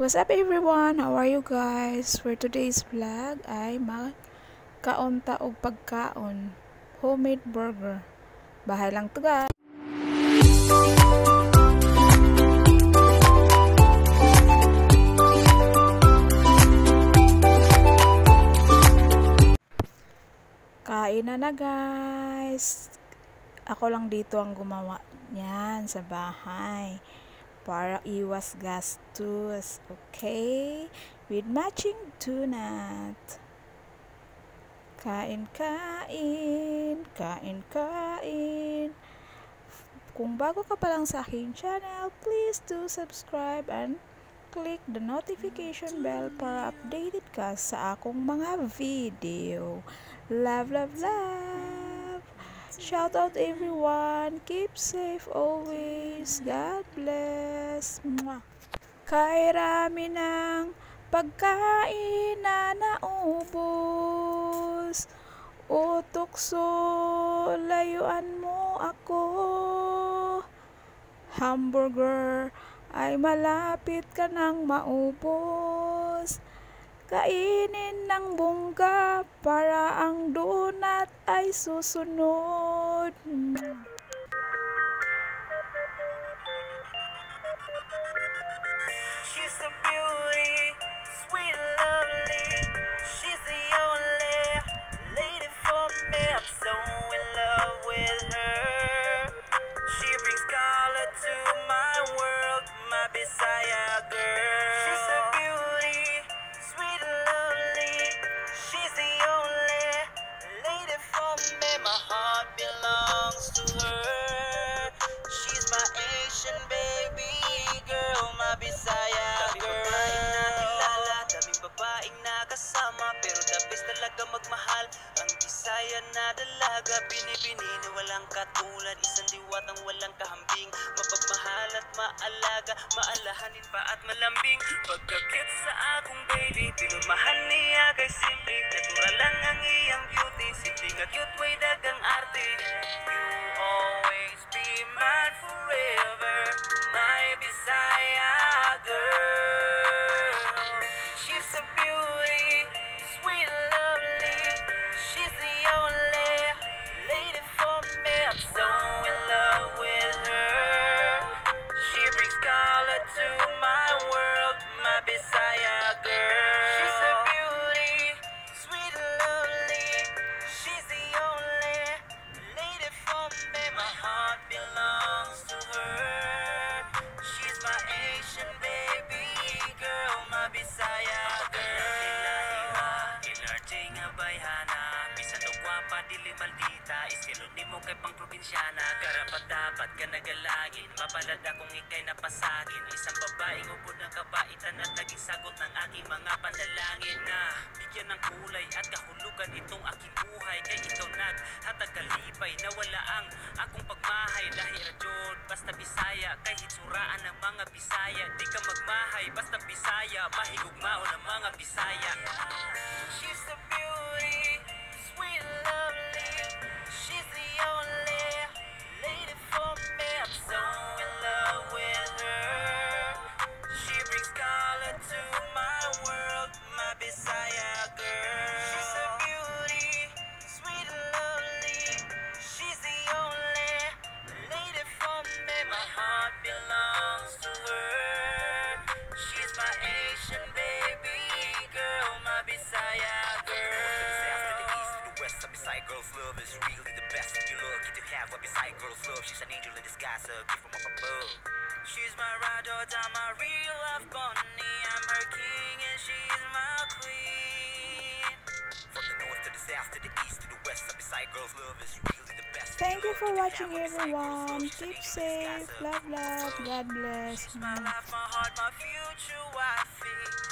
What's up everyone? How are you guys? For today's vlog ay magkaunta og pagkaon. Homemade burger. Bahay lang to guys. Kain na na guys. Ako lang dito ang gumawa niyan sa bahay para iwas gastos. Okay? With matching donut. Kain, kain, kain, kain. Kung bago ka pa lang sa aking channel, please do subscribe and click the notification bell para updated ka sa akong mga video. Love, love, love! Shout out everyone. Keep safe always. God bless. Mwah. Kay rami ng pagkain na naubos. O tukso, layuan mo ako. Hamburger ay malapit ka nang maubos. Kainin ng bungga para ang donut ay susunod. Heart belongs to her. She's my Asian baby girl, my Bisaya girl. Daming babaeng nakilala, daming babaeng nakasama Pero the best talaga magmahal. Ang Bisaya na dalaga Binibini na walang katulad. Isang diwatang walang kahambing. Mapagmahal at maalaga Maalahanin pa at malambing. Pagkakit sa akong baby Pinumahal niya kay simple. Natural lang ang iyang Istilod ni mo kay pang probinsyana Karapat dapat ka nagalangin Mapalad akong ikay napasagin. Isang babaeng ubod ng kabaitan At naging sagot ng aking mga panalangin Na bigyan ng kulay at kahulugan Itong aking buhay. Kay ikaw naghatag kalipay Nawala ang akong pagmahay Dahil radyod basta bisaya Kay hitsuraan ng mga bisaya Di ka magmahay basta bisaya Mahigugmao ng mga bisaya. She's a beauty, to the west, some beside girls love is really the best. You look into have what beside girls love. She's an angel in disguise, a gift from up above. She's my ride or die, my real bunny. I'm her king and she's my queen. From the north to the south to the east to the west, beside girls love is really the best. Thank you for watching have what beside girls everyone. love. Keep safe. Love, love. God bless. She's my life, my heart, my future wifey. She's my destiny.